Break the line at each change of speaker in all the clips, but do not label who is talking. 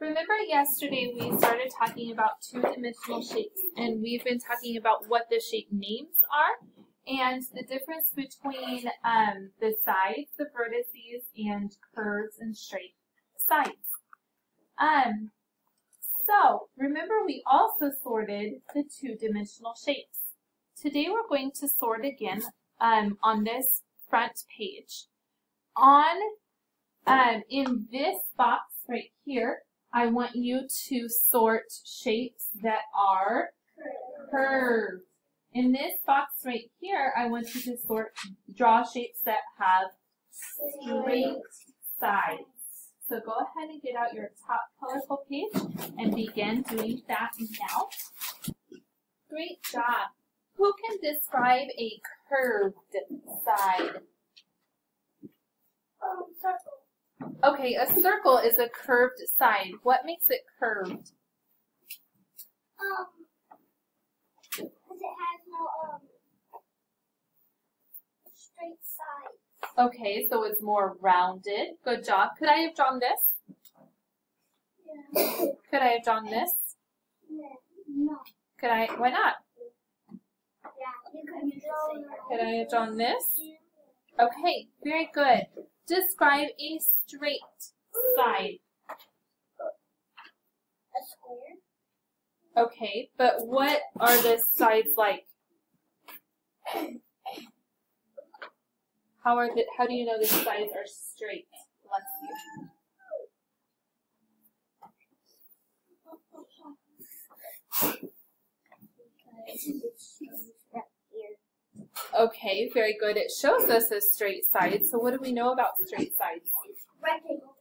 Remember yesterday we started talking about two-dimensional shapes and we've been talking about what the shape names are and the difference between um, the sides, the vertices, and curves and straight sides. Um, so remember we also sorted the two-dimensional shapes. Today we're going to sort again um, on this front page. On um, in this box right here, I want you to sort shapes that are curved. In this box right here, I want you to sort, draw shapes that have straight sides. So go ahead and get out your top colorful page and begin doing that now. Great job. Who can describe a curved side?
Um, circle.
Okay, a circle is a curved side. What makes it curved?
Um, because it has no um straight sides.
Okay, so it's more rounded. Good job. Could I have drawn this?
Yeah.
Could I have drawn this?
yeah. No.
Could I? Why not?
Yeah. You draw.
Could I have drawn this? Okay, very good. Describe a straight side.
A square.
Okay, but what are the sides like? How are the? How do you know the sides are straight? Bless you. Okay, very good. It shows us a straight side. So what do we know about straight sides?
Rectangle.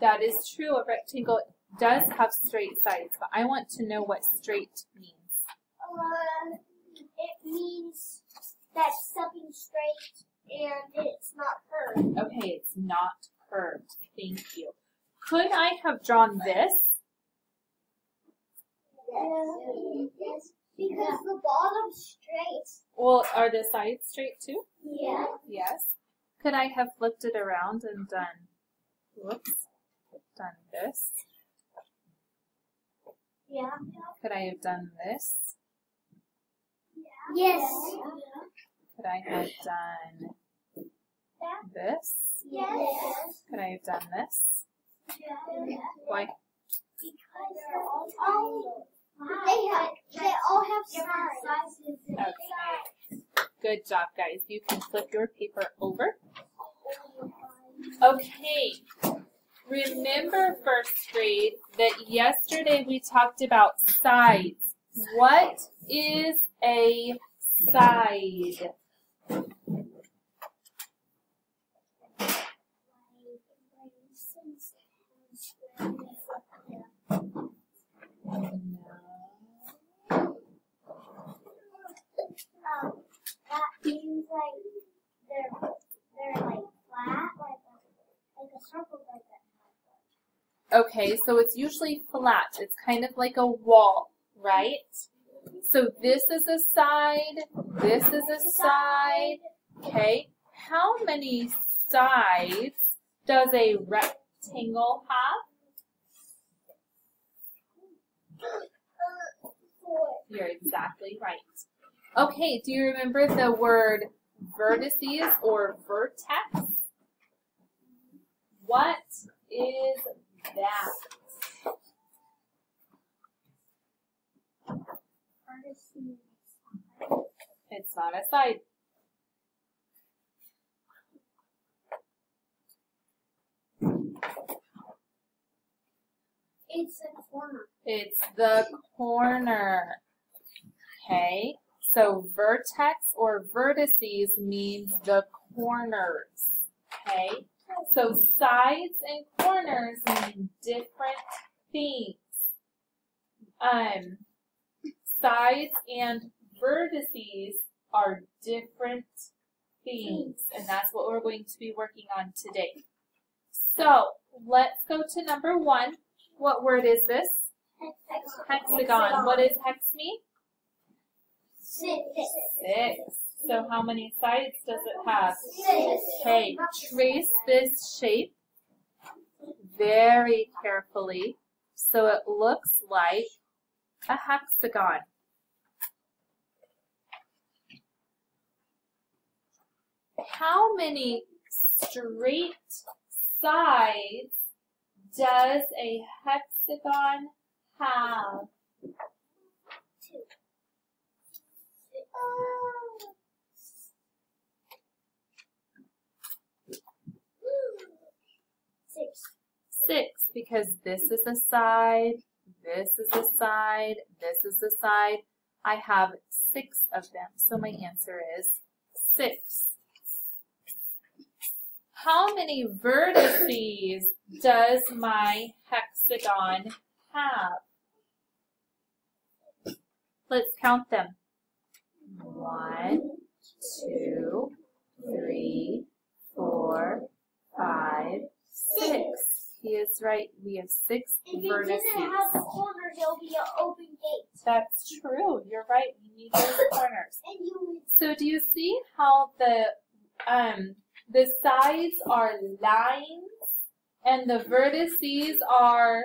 That is true. A rectangle does have straight sides, but I want to know what straight means.
Uh, it means that something straight and it's not curved.
Okay, it's not curved. Thank you. Could I have drawn this?
Yes. Because the bottom's straight.
Well, are the sides straight too?
Yeah.
Yes. Could I have flipped it around and done, whoops, done this?
Yeah.
Could I have done this? Yeah.
Yes.
Could I have done this?
Yes.
Could I have done this?
Yeah.
Why?
Because they're all they have they all have sizes.
Okay. Good job, guys. You can flip your paper over. Okay. Remember first grade that yesterday we talked about sides. What is a side?
Um, that means like they're they're like flat, like a, like a circle doesn't.
Okay, so it's usually flat. It's kind of like a wall, right? So this is a side, this is a side, okay? How many sides does a rectangle have? You're exactly right. Okay, do you remember the word vertices or vertex? What is that? It's not a side.
It's a corner.
It's the corner. Okay, so vertex or vertices means the corners. Okay, so sides and corners mean different things. Um, sides and vertices are different things, and that's what we're going to be working on today. So let's go to number one. What word is this? Hexagon. What does hex mean?
Six.
Six. So how many sides does it have?
Six.
Okay, trace this shape very carefully. So it looks like a hexagon. How many straight sides does a hexagon have?
Two. Six.
Six, because this is a side, this is a side, this is a side. I have six of them, so my answer is six. How many vertices does my hexagon have? Let's count them. One, two, three, Right. We have six
If you
vertices.
didn't have the corners, there'll be an open gate.
That's true. You're right. We need those corners.
And you
So do you see how the um the sides are lines and the vertices are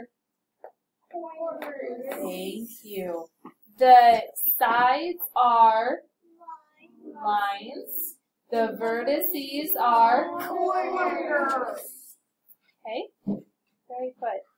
corners.
thank you. The sides are lines. The vertices are
Corners.
okay. Very good.